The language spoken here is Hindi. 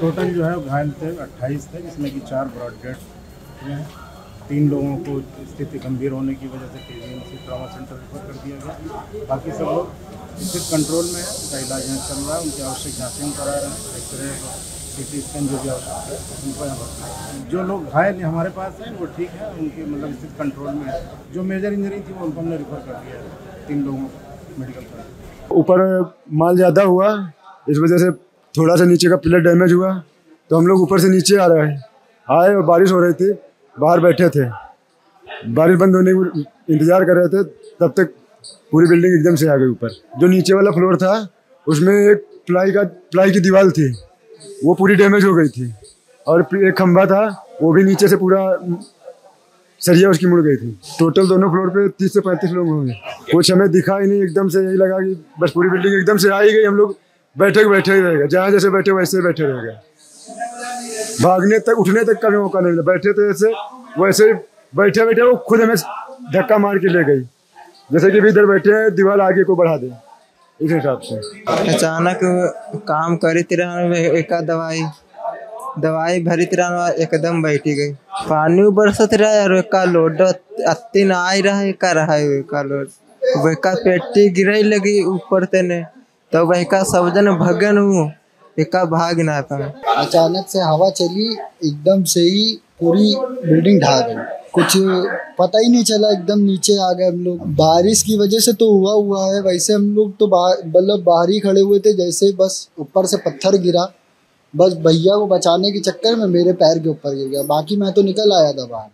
टोटल जो है घायल थे 28 थे जिसमें कि चार ब्रॉड हुए हैं। तीन लोगों को स्थिति गंभीर होने की वजह से के ट्रामा सेंटर रेफर कर दिया गया। बाकी सब लोग स्थित कंट्रोल में है, उनका इलाज यहाँ चल रहा है, उनकी आवश्यक जाँचें करा रहे हैं एक्सरे सी टी स्कैन जो भी आवश्यक है, उनको यहाँ भर्ती जो लोग घायल हमारे पास हैं, वो ठीक है, उनकी मतलब स्थित कंट्रोल में है। जो मेजर इंजरी थी, वो उनको हमने रिफर कर दिया है, तीन लोगों को मेडिकल कॉलेज ऊपर माल ज़्यादा हुआ, इस वजह से थोड़ा सा नीचे का पिलर डैमेज हुआ तो हम लोग ऊपर से नीचे आ रहे हैं। आए और बारिश हो रही थी बाहर बैठे थे। बारिश बंद होने की इंतज़ार कर रहे थे, तब तक पूरी बिल्डिंग एकदम से आ गई ऊपर। जो नीचे वाला फ्लोर था, उसमें एक प्लाई का, प्लाई की दीवार थी, वो पूरी डैमेज हो गई थी। और एक खंभा था, वो भी नीचे से पूरा सरिया उसकी मुड़ गई थी। टोटल दोनों फ्लोर पे तीस से पैंतीस लोग होंगे। कुछ हमें दिखा ही नहीं, एकदम से यही लगा कि बस पूरी बिल्डिंग एकदम से आ ही गई, हम लोग बैठे बैठे ही रहेगा जहाँ जैसे बैठे वैसे बैठे रहेगा भागने तक, उठने तक का भी मौका नहीं मिला। बैठे थे ऐसे, वैसे बैठे बैठे वो खुद हमें धक्का मार के ले गई। जैसे कि भी इधर बैठे हैं, दीवार आगे को बढ़ा दे, इस हिसाब से। अचानक काम करी तरह एक दवाई। दवाई भरी तरह एकदम बैठी गई। पानी बरसत रहा और एक लोड अत्ती आ रहा है का रहा है का लोड। वह पेटी गिरई लगी ऊपर तेने। तो वह का सब जन भगन हूँ एका भाग ना पाए अचानक से हवा चली, एकदम से ही पूरी बिल्डिंग ढा गई. कुछ पता ही नहीं चला, एकदम नीचे आ गए हम लोग. बारिश की वजह से तो हुआ हुआ है, वैसे हम लोग तो मतलब बाहर ही खड़े हुए थे, जैसे बस ऊपर से पत्थर गिरा. बस भैया को बचाने के चक्कर में मेरे पैर के ऊपर गिर गया. बाकी मैं तो निकल आया था बाहर.